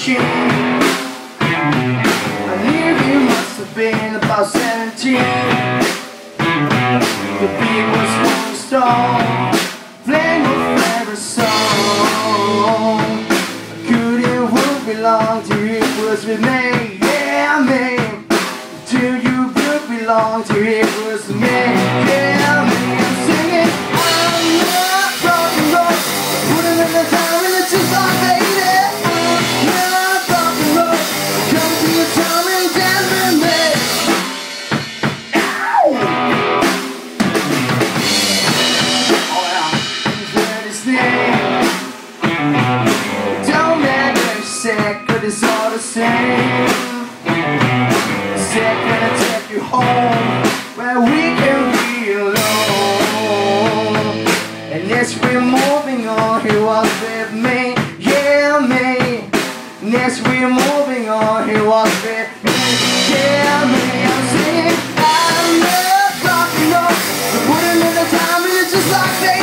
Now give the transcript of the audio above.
machine I knew you must have been about 17 The beat was one stone Playing your favorite song. I couldn't won't belong till it was with me Yeah, me Till you could belong till it was with me Yeah sick, but it's all the same. Sick, gonna take you home Where we can be alone. And yes, we're moving on, he was with me Yeah, me. Next we're moving on, he was with me Yeah, me. I'm singing I love rock and roll So put him in the time and it's just like baby